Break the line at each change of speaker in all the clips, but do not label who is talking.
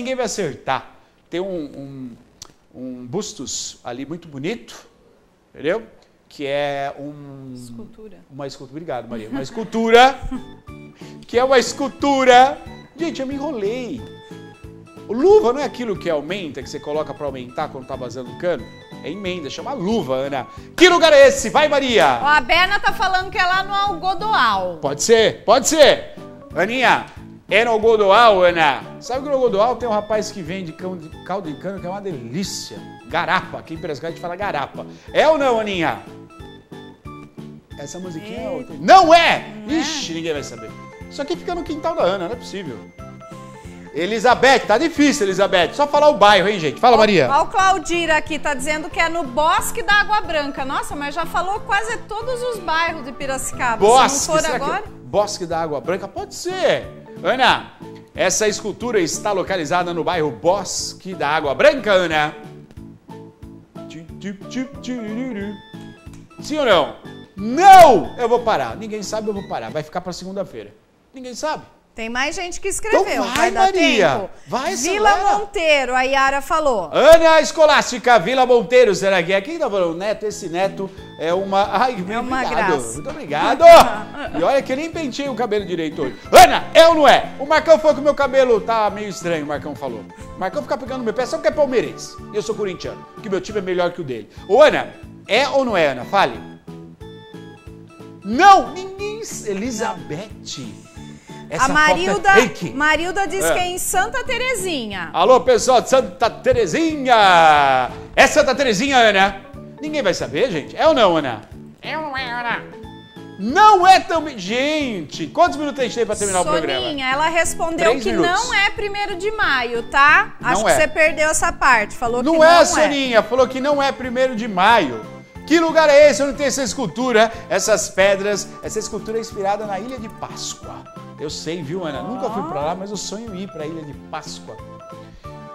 Ninguém vai acertar. Tem um, um, um bustos ali muito bonito, entendeu? Que é um...
Escultura.
Uma escultura, obrigado Maria. Uma escultura, que é uma escultura... Gente, eu me enrolei. O luva não é aquilo que aumenta, que você coloca para aumentar quando tá vazando o cano? É emenda, chama luva, Ana. Que lugar é esse? Vai, Maria!
Ó, a Berna tá falando que é lá no Algodoal.
Pode ser, pode ser. Aninha, é no Algodoal, Ana. Sabe que no Algodoal tem um rapaz que vende caldo de cano que é uma delícia. Garapa, aqui em Piracicaba a gente fala garapa. É ou não, Aninha? Essa musiquinha é outra. Não é! Ixi, ninguém vai saber. Isso aqui fica no quintal da Ana, não é possível. Elizabeth, tá difícil, Elizabeth. Só falar o bairro, hein, gente? Fala, Maria.
Ó, o Claudira aqui tá dizendo que é no Bosque da Água Branca. Nossa, mas já falou quase todos os bairros de Piracicaba.
Bosque,
Se não for agora...
Bosque da Água Branca? Pode ser. Ana, essa escultura está localizada no bairro Bosque da Água Branca, Ana? Sim ou não? Não! Eu vou parar. Ninguém sabe, eu vou parar. Vai ficar para segunda-feira. Ninguém sabe.
Tem mais gente que escreveu.
Então vai,
vai
Maria.
tempo.
Vai,
Vila. Monteiro, a Yara falou.
Ana Escolástica, Vila Monteiro, será que é? Quem tá falando? Neto, esse neto é uma. Ai,
É uma
obrigado.
graça.
Muito obrigado. e olha que nem pentei o cabelo direito hoje. Ana, é ou não é? O Marcão falou que o meu cabelo tá meio estranho, o Marcão falou. O Marcão fica pegando meu pé só porque é palmeirense. E eu sou corintiano, que meu time é melhor que o dele. Ô, Ana, é ou não é, Ana? Fale. Não, ninguém. Elizabeth. Essa
a Marilda,
é.
Marilda diz
É.
que é em Santa Terezinha.
Alô, pessoal de Santa Terezinha! É Santa Terezinha, Ana? Ninguém vai saber, gente. É ou não, Ana? É ou não é, Ana? Não é também. Gente, quantos minutos a gente tem pra terminar o programa?
Soninha, ela respondeu
Três
que
minutos.
não é primeiro de maio, tá? Acho
Não
que
é.
você perdeu essa parte. Falou
Não
que
é,
não é.
Soninha. Falou que não é primeiro de maio. Que lugar é esse onde tem essa escultura, essas pedras? Essa escultura é inspirada na Ilha de Páscoa. Eu sei, viu, Ana? Nunca fui pra lá, mas eu sonho ir pra Ilha de Páscoa.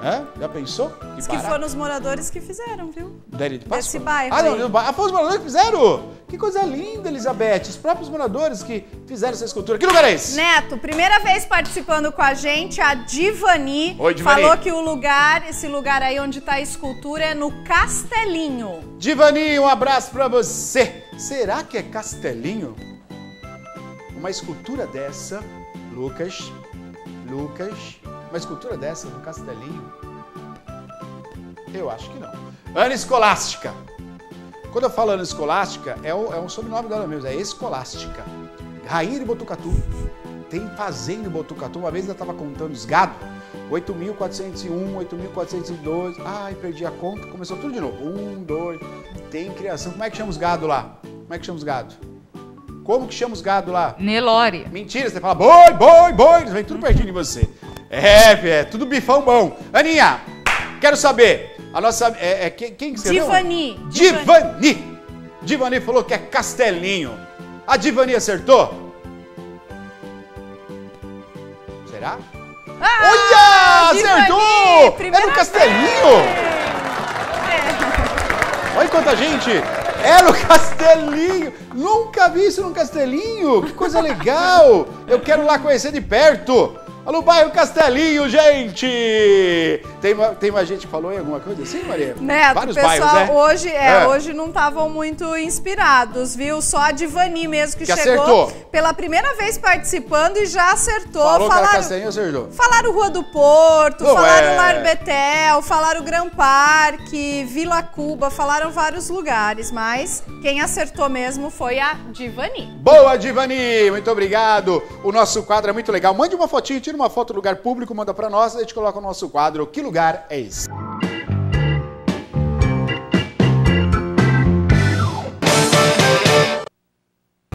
Hã? Já pensou? Que
Diz que
barato.
foram os moradores que fizeram, viu?
Da Ilha de Páscoa?
Desse bairro
Ah, não. Ah, foi os moradores que fizeram? Que coisa linda, Elizabeth. Os próprios moradores que fizeram essa escultura. Que lugar é esse?
Neto, primeira vez participando com a gente, a Divani,
Oi, Divani.
falou que o lugar, esse lugar aí onde tá a escultura é no Castelinho.
Divani, um abraço pra você. Será que é Castelinho? Uma escultura dessa, Lucas, Lucas, uma escultura dessa no Castelinho? Eu acho que não. Ana Escolástica. Quando eu falo Ana Escolástica, é, o- é um sobrenome dela mesmo, é Escolástica. Rainha de Botucatu. Tem fazenda em Botucatu. Uma vez ela estava contando os gados. 8.401, 8.402. Ai, perdi a conta. Começou tudo de novo. Um, dois. Tem criação. Como é que chama os gado lá? Como é que chama os gado? Como que chama os gado lá?
Nelore.
Mentira, você fala boi, boi, boi, eles vêm tudo pertinho de você. É, é tudo bifão bom. Aninha, quero saber, a nossa, é, é, quem, quem que escreveu?
Divani.
Divani. Divani falou que é Castelinho. A Divani acertou? Será?
Ah,
Olha,
Divani,
acertou!
primeira
Era o Castelinho! Olha quanta gente! Era o Castelinho! Nunca vi isso num Castelinho! Que coisa legal! Eu quero lá conhecer de perto! O bairro Castelinho, gente! Tem, tem mais gente que falou aí alguma coisa assim, Maria?
Neto,
Vários
pessoal
bairros, né?
hoje, é,
É.
hoje não estavam muito inspirados, viu? Só a Divani mesmo que,
Que
chegou
acertou.
pela primeira vez participando e já acertou.
Falou que
falaram,
Castelinho, acertou.
falaram Rua do Porto,
Não
falaram
é.
Lar Betel, falaram Gran Parque, Vila Cuba, falaram vários lugares, mas quem acertou mesmo foi a Divani.
Boa, Divani! Muito obrigado! O nosso quadro é muito legal. Mande uma fotinho, tira uma foto do lugar público, manda pra nós, a gente coloca o nosso quadro. Que lugar é esse?